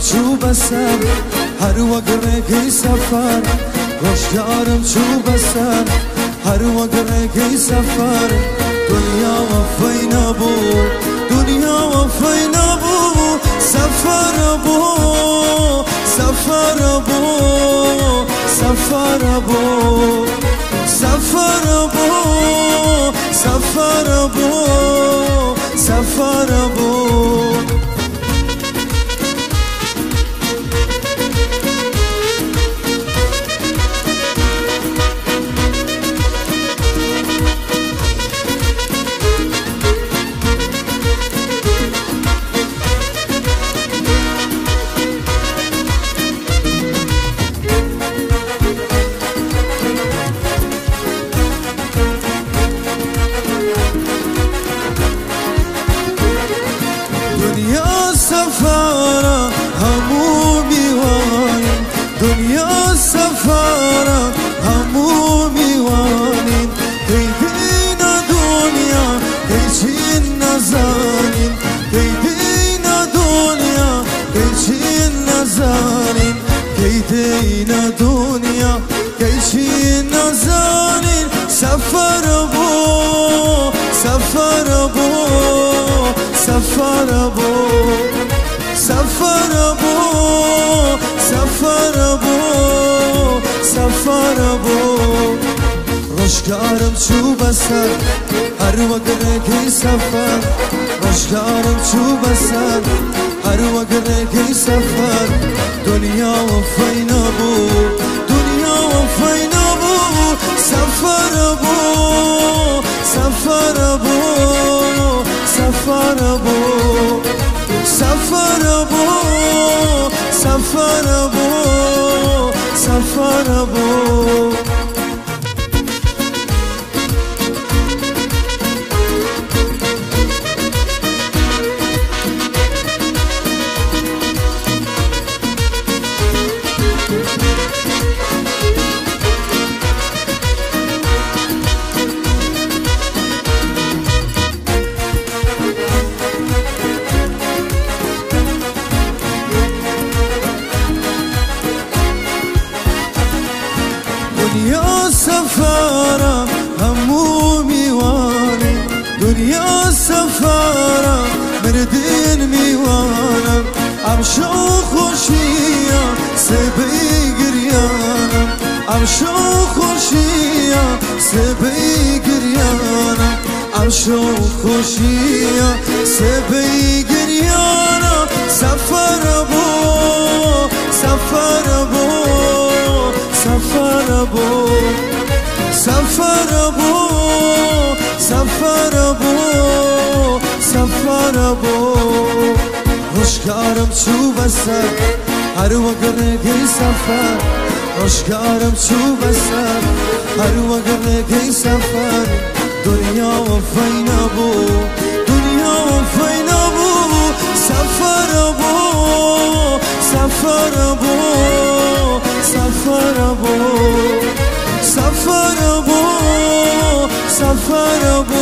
بسر هر وقت رگی سفر روشگارم چو بسر هر وقت رگی سفر. دنیا و فینا بو دنیا و فینا بو سفر بو سفر بو سفر بو سفر بو سفر بو سفر دنیا سفارا همو میوانیم دنیا سفارا همو میوانیم کی دین دنیا کی چین نزانیم کی دین دنیا کی چین نزانیم کی دین دنیا کی چین نزانیم سفر بو سفر بو سفر بو سفر بو سفر بو سفر بو روشگارم چو بسر هر وقت رگی سفر. روشگارم چو بسر هر وقت رگی سفر. دنیا و فینا بو دنیا و فینا بو. سفر بو سفر بو سفر بو سفر بو سفر بو دنیا سفارم همو میوانم دنیا سفارم مردین میوانم. امشو خوشیم سبی گریانم. امشو خوشیم سبی گریانم. امشو خوشیم سبی گریانم روزگارم تو بسک هر وقته گی سفر روزگارم تو بسک هر وقته گی سفر دنیا و فاین ابو دنیا و فاین ابو سفر ابو سفر ابو سفر ابو سفر ابو